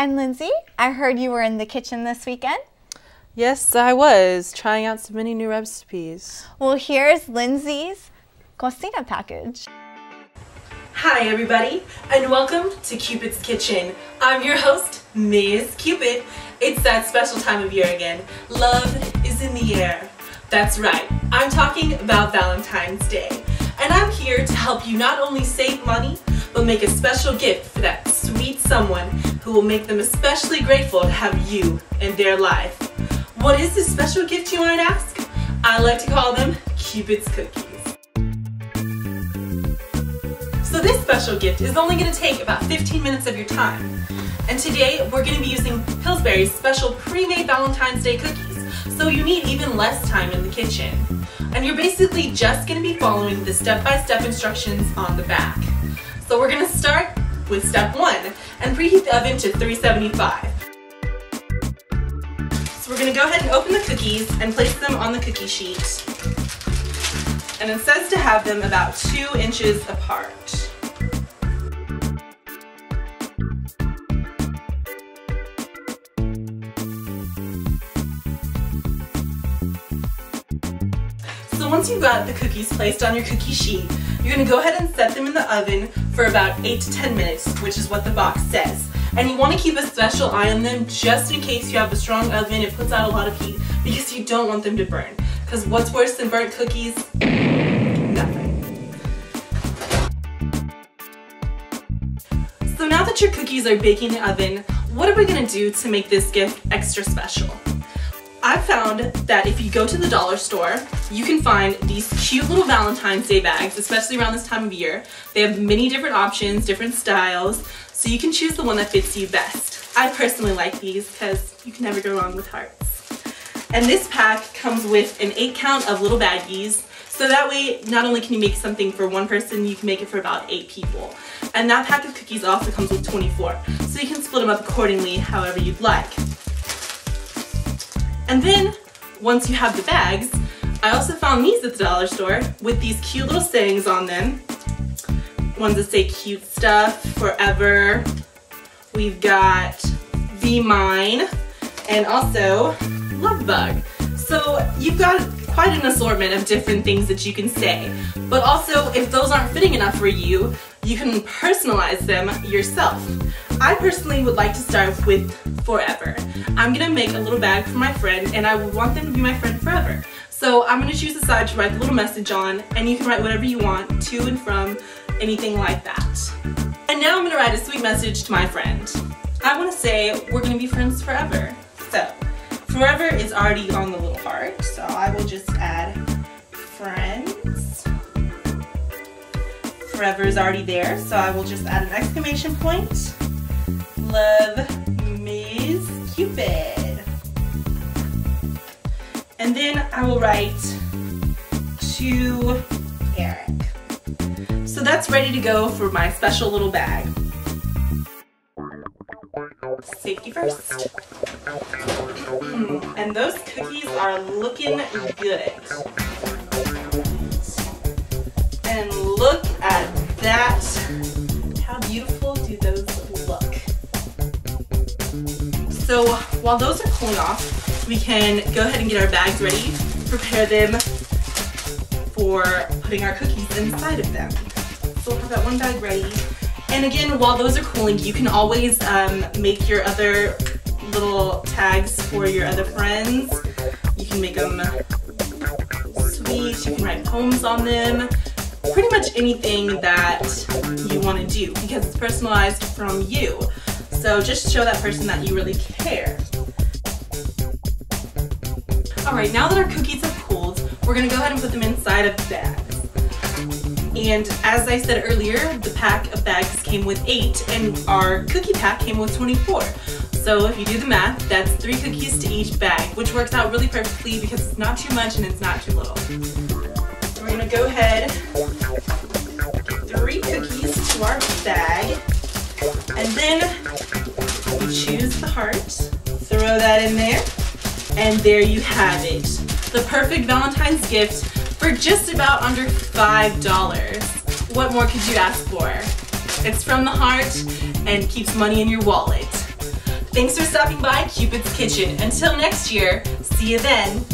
And Lindsay, I heard you were in the kitchen this weekend. Yes, I was trying out some many new recipes. Well, here's Lindsay's cocina package. Hi, everybody, and welcome to Cupid's Kitchen. I'm your host, Ms. Cupid. It's that special time of year again. Love is in the air. That's right, I'm talking about Valentine's Day. And I'm here to help you not only save money, but make a special gift for that sweet someone who will make them especially grateful to have you in their life. What is this special gift, you might ask? I like to call them Cupid's Cookies. So this special gift is only going to take about 15 minutes of your time. And today we're going to be using Pillsbury's special pre-made Valentine's Day cookies, so you need even less time in the kitchen. And you're basically just going to be following the step-by-step -step instructions on the back. So we're going to start with step one and preheat the oven to 375. So we're going to go ahead and open the cookies and place them on the cookie sheet. And it says to have them about two inches apart. So once you've got the cookies placed on your cookie sheet, you're gonna go ahead and set them in the oven for about eight to 10 minutes, which is what the box says. And you wanna keep a special eye on them just in case you have a strong oven, it puts out a lot of heat, because you don't want them to burn. Because what's worse than burnt cookies? Nothing. So now that your cookies are baking in the oven, what are we gonna do to make this gift extra special? I found that if you go to the dollar store, you can find these cute little Valentine's Day bags, especially around this time of year. They have many different options, different styles, so you can choose the one that fits you best. I personally like these because you can never go wrong with hearts. And this pack comes with an eight count of little baggies, so that way not only can you make something for one person, you can make it for about eight people. And that pack of cookies also comes with 24, so you can split them up accordingly however you'd like. And then, once you have the bags, I also found these at the dollar store with these cute little sayings on them. Ones that say cute stuff, forever. We've got Be Mine, and also Love Bug. So you've got quite an assortment of different things that you can say. But also, if those aren't fitting enough for you, you can personalize them yourself. I personally would like to start with forever. I'm gonna make a little bag for my friend and I want them to be my friend forever. So I'm gonna choose a side to write the little message on and you can write whatever you want to and from, anything like that. And now I'm gonna write a sweet message to my friend. I wanna say we're gonna be friends forever. So, forever is already on the little heart, so I will just add friends. Forever is already there, so I will just add an exclamation point. Love Ms. Cupid. And then I will write to Eric. So that's ready to go for my special little bag. Safety first. Mm, and those cookies are looking good. That. How beautiful do those look? So while those are cooling off, we can go ahead and get our bags ready, prepare them for putting our cookies inside of them. So we'll have that one bag ready. And again, while those are cooling, you can always um, make your other little tags for your other friends. You can make them sweet, you can write poems on them, pretty much anything that you want to do because it's personalized from you. So just show that person that you really care. Alright, now that our cookies have cooled, we're going to go ahead and put them inside of bags. And as I said earlier, the pack of bags came with 8 and our cookie pack came with 24. So if you do the math, that's 3 cookies to each bag, which works out really perfectly because it's not too much and it's not too little. We're to go ahead, 3 cookies to our bag, and then choose the heart, throw that in there, and there you have it. The perfect Valentine's gift for just about under $5. What more could you ask for? It's from the heart and keeps money in your wallet. Thanks for stopping by Cupid's Kitchen. Until next year, see you then.